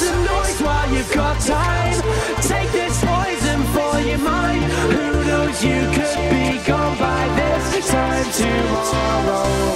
some noise while you've got time. Take this poison for your mind. Who knows, you could be gone by this time tomorrow.